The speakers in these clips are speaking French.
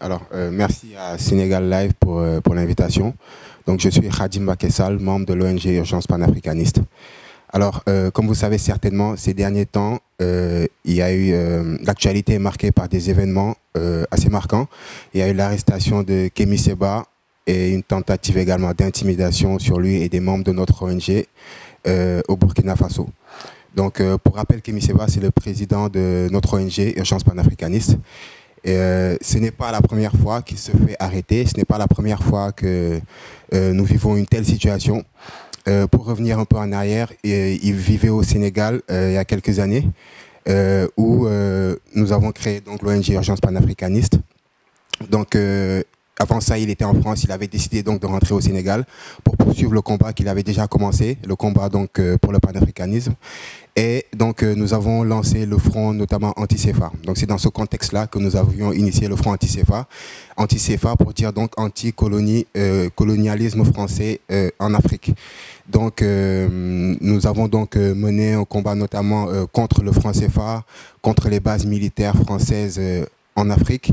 Alors, euh, merci à Sénégal Live pour, euh, l'invitation. Donc, je suis Khadim Bakessal, membre de l'ONG Urgence panafricaniste. Alors, euh, comme vous savez certainement, ces derniers temps, il y a eu l'actualité marquée par des événements assez marquants. Il y a eu l'arrestation de Kémy Seba et une tentative également d'intimidation sur lui et des membres de notre ONG au Burkina Faso. Donc, pour rappel, Kémy Seba, c'est le président de notre ONG Urgence panafricaniste. Euh, ce n'est pas la première fois qu'il se fait arrêter, ce n'est pas la première fois que euh, nous vivons une telle situation. Euh, pour revenir un peu en arrière, il vivait au Sénégal il y a quelques années, où nous avons créé l'ONG Urgence panafricaniste. Donc avant ça, il était en France. Il avait décidé donc de rentrer au Sénégal pour poursuivre le combat qu'il avait déjà commencé, le combat donc pour le panafricanisme. Et donc, euh, nous avons lancé le front notamment anti-CFA. Donc, c'est dans ce contexte-là que nous avions initié le front anti-CFA. Anti-CFA pour dire donc anti-colonialisme euh, français euh, en Afrique. Donc, nous avons donc mené un combat notamment contre le franc CFA, contre les bases militaires françaises en Afrique,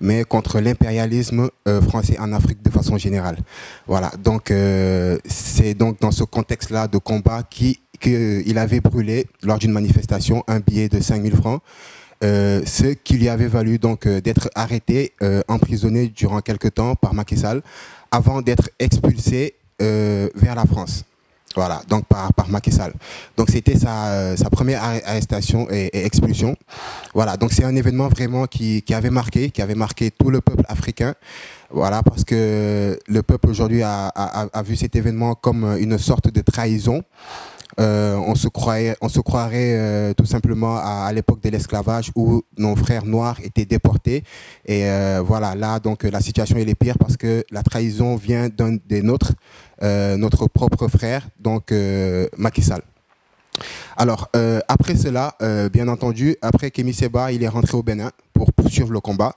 mais contre l'impérialisme français en Afrique de façon générale. Voilà, donc c'est donc dans ce contexte-là de combat qui qu'il avait brûlé lors d'une manifestation un billet de 5000 francs, euh, ce qui lui avait valu donc euh, d'être arrêté, euh, emprisonné durant quelques temps par Macky Sall, avant d'être expulsé vers la France. Voilà, donc par, par Macky Sall. Donc c'était sa, sa, première arrestation et, expulsion. Voilà, donc c'est un événement vraiment qui, qui, avait marqué, qui avait marqué tout le peuple africain. Voilà, parce que le peuple aujourd'hui a, a, a, vu cet événement comme une sorte de trahison. Euh, on, se croirait, euh, tout simplement à, l'époque de l'esclavage où nos frères noirs étaient déportés. Et euh, voilà, là, donc la situation est pire parce que la trahison vient d'un des nôtres, notre propre frère, donc Macky Sall. Alors, après cela, bien entendu, après Kémy Seba, il est rentré au Bénin pour poursuivre le combat.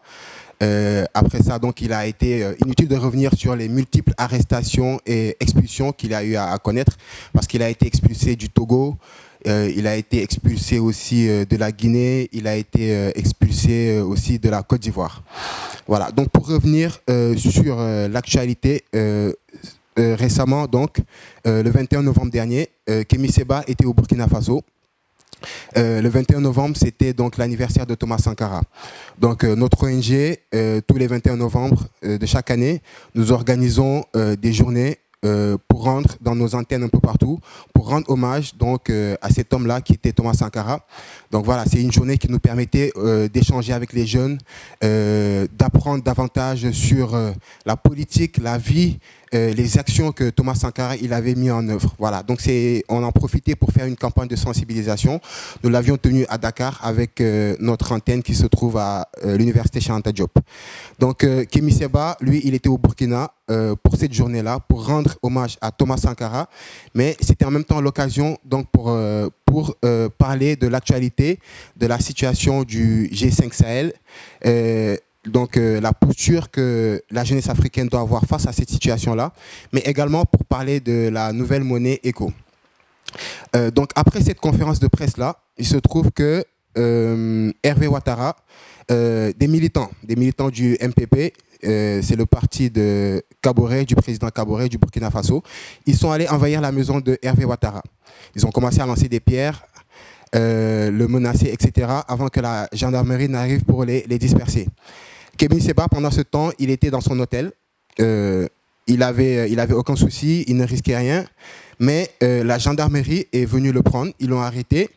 Euh, après ça, donc, il a été euh, inutile de revenir sur les multiples arrestations et expulsions qu'il a eu à, connaître, parce qu'il a été expulsé du Togo, euh, il a été expulsé aussi de la Guinée, il a été expulsé aussi de la Côte d'Ivoire. Voilà. Donc, pour revenir sur l'actualité. récemment, donc, le 21 novembre dernier, Kémy Seba était au Burkina Faso euh, le 21 novembre, c'était donc l'anniversaire de Thomas Sankara. Donc euh, notre ONG, euh, tous les 21 novembre de chaque année, nous organisons des journées pour rendre dans nos antennes un peu partout, pour rendre hommage donc à cet homme-là qui était Thomas Sankara. Donc voilà, c'est une journée qui nous permettait d'échanger avec les jeunes, d'apprendre davantage sur la politique, la vie euh, les actions que Thomas Sankara il avait mis en œuvre. Voilà, donc c'est, on en profitait pour faire une campagne de sensibilisation. Nous l'avions tenue à Dakar avec euh, notre antenne qui se trouve à euh, l'université Chanta Diop. Donc Kémy Seba, lui, il était au Burkina pour cette journée-là, pour rendre hommage à Thomas Sankara, mais c'était en même temps l'occasion donc pour pour parler de l'actualité, de la situation du G5 Sahel donc euh, la posture que la jeunesse africaine doit avoir face à cette situation-là, mais également pour parler de la nouvelle monnaie ECO. Euh, donc après cette conférence de presse-là, il se trouve que euh, Hervé Ouattara, des militants, des militants du MPP, c'est le parti de Kaboré, du président Kaboré du Burkina Faso, ils sont allés envahir la maison de Hervé Ouattara. Ils ont commencé à lancer des pierres, le menacer, etc., avant que la gendarmerie n'arrive pour les disperser. Kevin Seba, pendant ce temps, il était dans son hôtel. Euh, il avait, il avait aucun souci, il ne risquait rien. Mais euh, la gendarmerie est venue le prendre, ils l'ont arrêté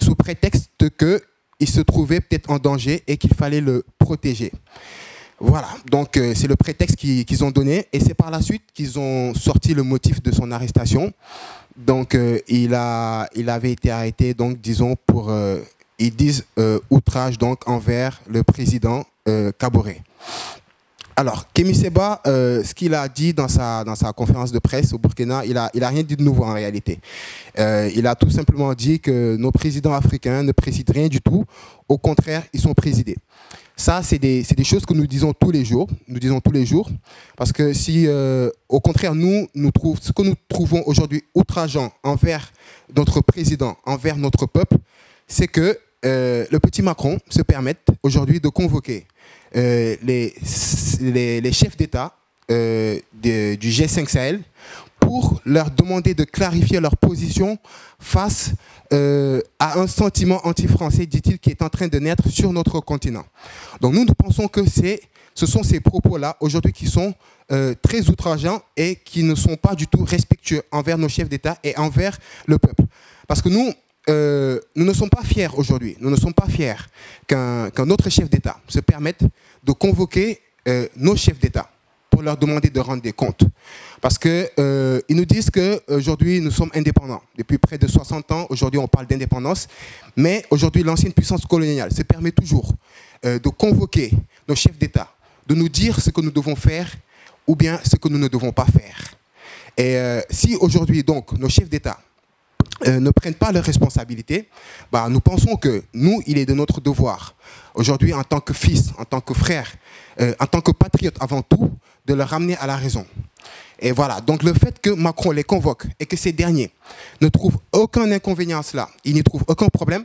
sous prétexte qu'il se trouvait peut-être en danger et qu'il fallait le protéger. Voilà, donc euh, c'est le prétexte qu'ils ont donné et c'est par la suite qu'ils ont sorti le motif de son arrestation. Donc il, a, il avait été arrêté, donc disons, pour, ils disent, outrage donc envers le président euh, Alors, Kémy Seba, euh, ce qu'il a dit dans sa, dans sa conférence de presse au Burkina, il n'a il a rien dit de nouveau en réalité. Euh, il a tout simplement dit que nos présidents africains ne président rien du tout. Au contraire, ils sont présidés. Ça, c'est des, des, choses que nous disons tous les jours. Nous disons tous les jours. Parce que si, au contraire, nous, nous trouvons, ce que nous trouvons aujourd'hui outrageant envers notre président, envers notre peuple, c'est que le petit Macron se permette aujourd'hui de convoquer les, les, chefs d'État du G5 Sahel pour leur demander de clarifier leur position face à un sentiment anti-français, dit-il, qui est en train de naître sur notre continent. Donc nous, nous pensons que c'est ce sont ces propos-là aujourd'hui qui sont euh, très outrageants et qui ne sont pas du tout respectueux envers nos chefs d'État et envers le peuple. Parce que nous, euh, nous ne sommes pas fiers aujourd'hui, nous ne sommes pas fiers qu'un autre chef d'État se permette de convoquer euh, nos chefs d'État pour leur demander de rendre des comptes. Parce qu'ils nous disent qu'aujourd'hui, nous sommes indépendants. Depuis près de 60 ans, aujourd'hui, on parle d'indépendance. Mais aujourd'hui, l'ancienne puissance coloniale se permet toujours de convoquer nos chefs d'État de nous dire ce que nous devons faire ou bien ce que nous ne devons pas faire. Et euh, si aujourd'hui, donc, nos chefs d'État euh, ne prennent pas leurs responsabilités, bah, nous pensons que nous, il est de notre devoir, aujourd'hui, en tant que fils, en tant que frère, euh, en tant que patriote avant tout, de leur ramener à la raison. Et voilà, donc le fait que Macron les convoque et que ces derniers ne trouvent aucun inconvénient à cela, ils n'y trouvent aucun problème,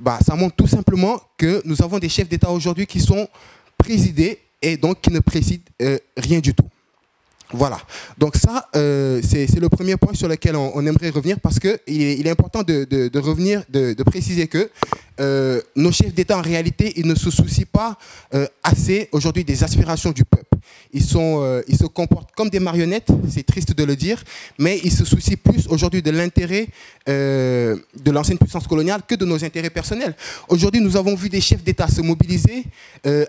bah, ça montre tout simplement que nous avons des chefs d'État aujourd'hui qui sont présidés et donc qui ne précise euh, rien du tout. Voilà. Donc ça, euh, c'est le premier point sur lequel on, aimerait revenir parce qu'il est, il est important de, revenir, de, préciser que euh, nos chefs d'État, en réalité, ils ne se soucient pas assez aujourd'hui des aspirations du peuple. Ils, sont, ils se comportent comme des marionnettes, c'est triste de le dire, mais ils se soucient plus aujourd'hui de l'intérêt de l'ancienne puissance coloniale que de nos intérêts personnels. Aujourd'hui, nous avons vu des chefs d'État se mobiliser,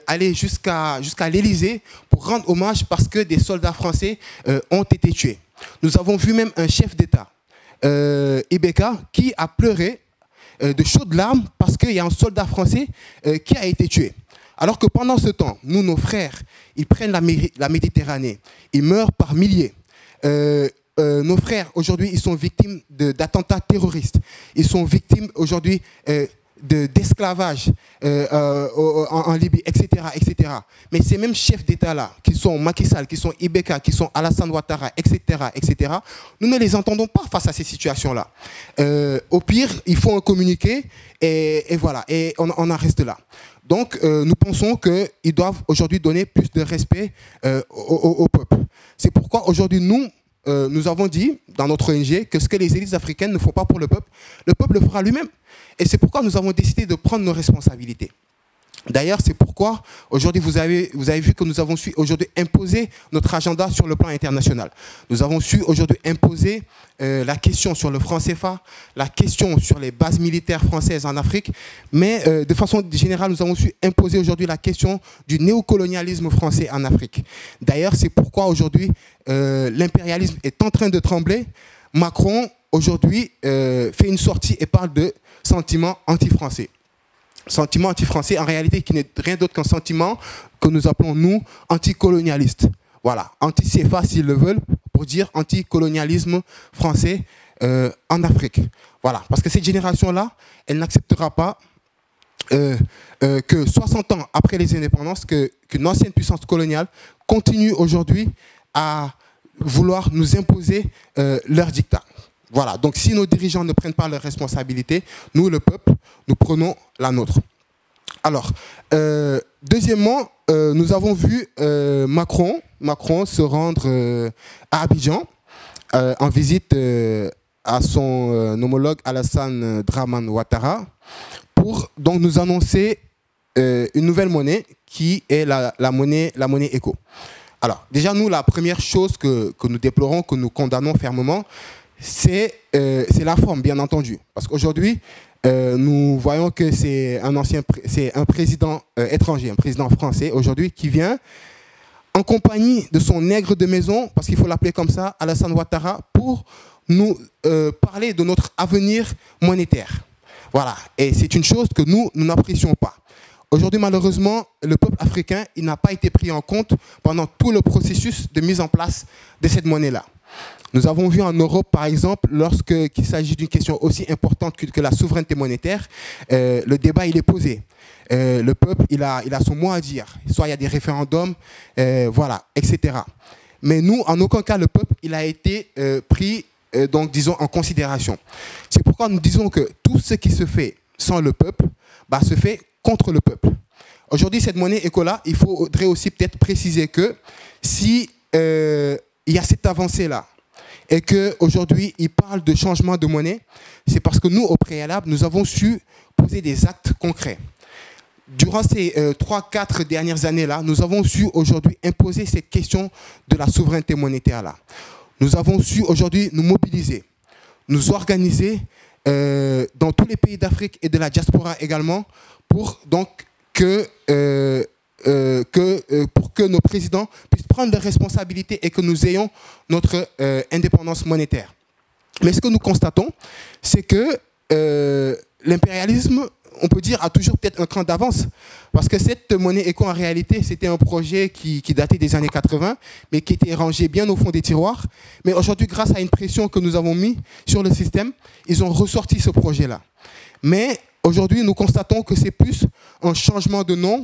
aller jusqu'à jusqu'à l'Élysée pour rendre hommage parce que des soldats français euh, ont été tués. Nous avons vu même un chef d'État, euh, Ibeka, qui a pleuré euh, de chaudes larmes parce qu'il y a un soldat français qui a été tué. Alors que pendant ce temps, nous, nos frères, ils prennent la, Méditerranée, ils meurent par milliers. nos frères, aujourd'hui, ils sont victimes d'attentats terroristes. Ils sont victimes aujourd'hui d'esclavage euh, euh, en, Libye, etc., etc. Mais ces mêmes chefs d'État-là, qui sont Macky Sall, qui sont Ibeka, qui sont Alassane Ouattara, etc., etc., nous ne les entendons pas face à ces situations-là. Euh, au pire, il faut en communiquer et, voilà, et on, en reste là. Donc, nous pensons qu'ils doivent aujourd'hui donner plus de respect au, peuple. C'est pourquoi aujourd'hui, nous, nous avons dit dans notre ONG que ce que les élites africaines ne font pas pour le peuple, le peuple le fera lui-même. Et c'est pourquoi nous avons décidé de prendre nos responsabilités. D'ailleurs, c'est pourquoi aujourd'hui vous avez, vu que nous avons su aujourd'hui imposer notre agenda sur le plan international. Nous avons su aujourd'hui imposer euh, la question sur le franc CFA, la question sur les bases militaires françaises en Afrique, mais euh, de façon générale, nous avons su imposer aujourd'hui la question du néocolonialisme français en Afrique. D'ailleurs, c'est pourquoi aujourd'hui euh, l'impérialisme est en train de trembler. Macron aujourd'hui fait une sortie et parle de sentiment anti-français. Sentiment anti-français, en réalité, qui n'est rien d'autre qu'un sentiment que nous appelons, nous, anticolonialiste. Voilà, anti-CFA s'ils le veulent, pour dire anticolonialisme français euh, en Afrique. Voilà, parce que cette génération-là, elle n'acceptera pas euh, euh, que 60 ans après les indépendances, qu'une ancienne puissance coloniale continue aujourd'hui à vouloir nous imposer leur dictat. Voilà, donc si nos dirigeants ne prennent pas leurs responsabilités, nous, le peuple, nous prenons la nôtre. Alors, euh, deuxièmement, euh, nous avons vu euh, Macron, Macron se rendre à Abidjan en visite à son homologue Alassane Draman Ouattara pour donc nous annoncer une nouvelle monnaie qui est la, monnaie, la monnaie éco. Alors, déjà, nous, la première chose que, que nous déplorons, que nous condamnons fermement, euh, c'est la forme, bien entendu. Parce qu'aujourd'hui, euh, nous voyons que c'est un ancien, c'est un président euh, étranger, un président français aujourd'hui qui vient en compagnie de son nègre de maison, parce qu'il faut l'appeler comme ça, Alassane Ouattara, pour nous parler de notre avenir monétaire. Voilà. Et c'est une chose que nous, nous n'apprécions pas. Aujourd'hui, malheureusement, le peuple africain, il n'a pas été pris en compte pendant tout le processus de mise en place de cette monnaie-là. Nous avons vu en Europe, par exemple, lorsqu'il s'agit d'une question aussi importante que, la souveraineté monétaire, euh, le débat il est posé. Euh, le peuple, il a, il a son mot à dire. Soit il y a des référendums, euh, voilà, etc. Mais nous, en aucun cas, le peuple, il a été pris, donc, disons, en considération. C'est pourquoi nous disons que tout ce qui se fait sans le peuple, bah, se fait contre le peuple. Aujourd'hui, cette monnaie éco-là, il faudrait aussi peut-être préciser que si il y a cette avancée-là, et qu'aujourd'hui, il parle de changement de monnaie, c'est parce que nous, au préalable, nous avons su poser des actes concrets. Durant ces euh, trois, quatre dernières années-là, nous avons su aujourd'hui imposer cette question de la souveraineté monétaire-là. Nous avons su aujourd'hui nous mobiliser, nous organiser euh, dans tous les pays d'Afrique et de la diaspora également pour donc que euh, euh, que, euh, pour que nos présidents puissent prendre leurs responsabilités et que nous ayons notre euh, indépendance monétaire. Mais ce que nous constatons, c'est que l'impérialisme, on peut dire, a toujours peut-être un cran d'avance. Parce que cette monnaie éco, en réalité, c'était un projet qui, qui, datait des années 80, mais qui était rangé bien au fond des tiroirs. Mais aujourd'hui, grâce à une pression que nous avons mise sur le système, ils ont ressorti ce projet-là. Mais aujourd'hui, nous constatons que c'est plus un changement de nom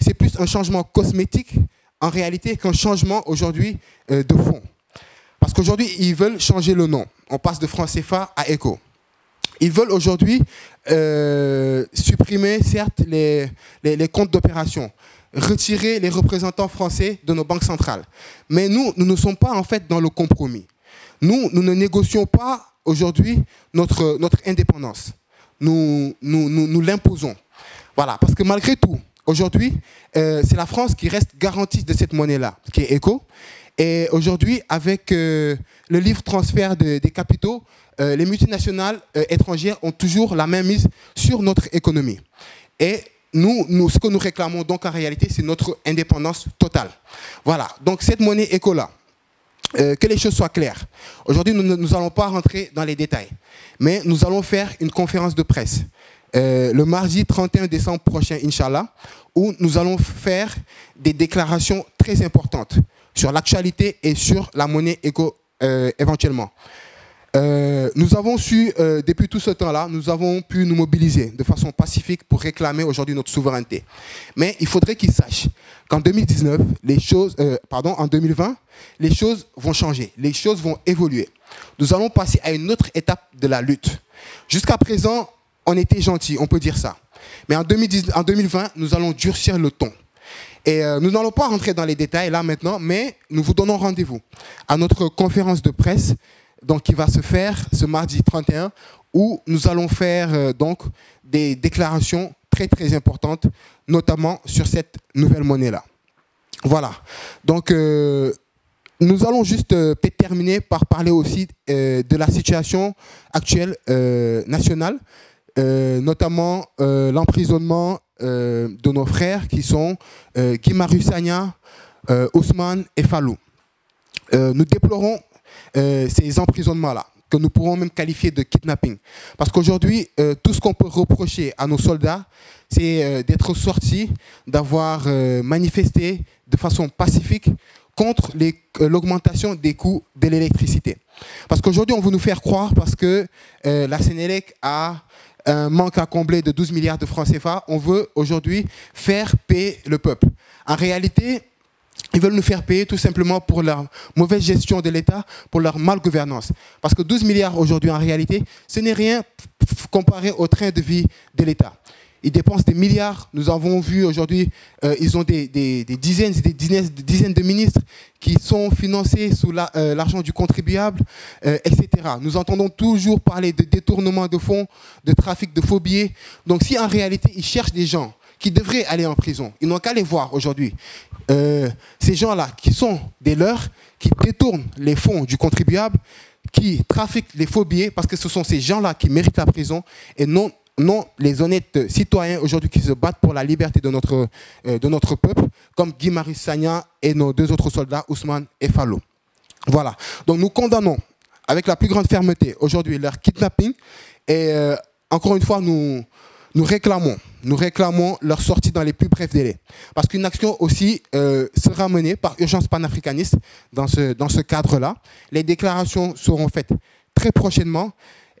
c'est plus un changement cosmétique en réalité qu'un changement aujourd'hui euh, de fond. Parce qu'aujourd'hui, ils veulent changer le nom. On passe de franc CFA à ECO. Ils veulent aujourd'hui euh, supprimer, certes, les, comptes d'opération, retirer les représentants français de nos banques centrales. Mais nous, nous ne sommes pas en fait dans le compromis. Nous, nous ne négocions pas aujourd'hui notre, indépendance. Nous l'imposons. Voilà, parce que malgré tout, Aujourd'hui, euh, c'est la France qui reste garantie de cette monnaie-là, qui est ECO. Et aujourd'hui, avec euh, le livre transfert des capitaux, euh, les multinationales étrangères ont toujours la même mise sur notre économie. Et nous, nous, ce que nous réclamons donc en réalité, c'est notre indépendance totale. Voilà, donc cette monnaie éco-là, que les choses soient claires. Aujourd'hui, nous n'allons pas rentrer dans les détails, mais nous allons faire une conférence de presse euh, le mardi 31 décembre prochain, Inch'Allah, où nous allons faire des déclarations très importantes sur l'actualité et sur la monnaie éco euh, éventuellement. Euh, nous avons su, depuis tout ce temps-là, nous avons pu nous mobiliser de façon pacifique pour réclamer aujourd'hui notre souveraineté. Mais il faudrait qu'ils sachent qu'en 2019, les choses, pardon, en 2020, les choses vont changer, les choses vont évoluer. Nous allons passer à une autre étape de la lutte. Jusqu'à présent, on était gentil, on peut dire ça. Mais en, 2020, nous allons durcir le ton. Et euh, nous n'allons pas rentrer dans les détails là maintenant, mais nous vous donnons rendez-vous à notre conférence de presse donc, qui va se faire ce mardi 31, où nous allons faire euh, donc des déclarations très très importantes, notamment sur cette nouvelle monnaie-là. Voilà. Donc, euh, nous allons juste terminer par parler aussi de la situation actuelle nationale. Euh, notamment euh, l'emprisonnement euh, de nos frères qui sont Guy Sanya, Ousmane et Fallou. nous déplorons ces emprisonnements-là que nous pourrons même qualifier de kidnapping. Parce qu'aujourd'hui, tout ce qu'on peut reprocher à nos soldats, c'est d'être sortis, d'avoir manifesté de façon pacifique contre l'augmentation des coûts de l'électricité. Parce qu'aujourd'hui, on veut nous faire croire, parce que la Sénélec a un manque à combler de 12 milliards de francs CFA, on veut aujourd'hui faire payer le peuple. En réalité, ils veulent nous faire payer tout simplement pour leur mauvaise gestion de l'État, pour leur malgouvernance. Parce que 12 milliards aujourd'hui, en réalité, ce n'est rien comparé au train de vie de l'État. Ils dépensent des milliards. Nous avons vu aujourd'hui, euh, ils ont des, dizaines et des dizaines, de ministres qui sont financés sous euh, l'argent du contribuable, euh, etc. Nous entendons toujours parler de détournement de fonds, de trafic de faux billets. Donc si en réalité, ils cherchent des gens qui devraient aller en prison, ils n'ont qu'à les voir aujourd'hui. ces gens-là qui sont des leurs, qui détournent les fonds du contribuable, qui trafiquent les faux billets, parce que ce sont ces gens-là qui méritent la prison et non non les honnêtes citoyens aujourd'hui qui se battent pour la liberté de notre, euh, de notre peuple, comme Guy Marie Sagna et nos deux autres soldats, Ousmane et Fallo. Voilà. Donc nous condamnons avec la plus grande fermeté aujourd'hui leur kidnapping et euh, encore une fois nous, nous réclamons, nous réclamons leur sortie dans les plus brefs délais. Parce qu'une action aussi euh, sera menée par Urgence panafricaniste dans ce, dans ce cadre-là. Les déclarations seront faites très prochainement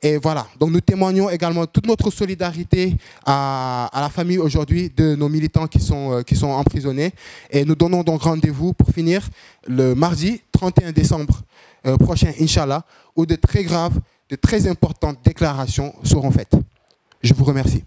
et voilà, donc nous témoignons également toute notre solidarité à, la famille aujourd'hui de nos militants qui sont, euh, qui sont emprisonnés. Et nous donnons donc rendez-vous pour finir le mardi 31 décembre euh, prochain, Inch'Allah, où de très graves, de très importantes déclarations seront faites. Je vous remercie.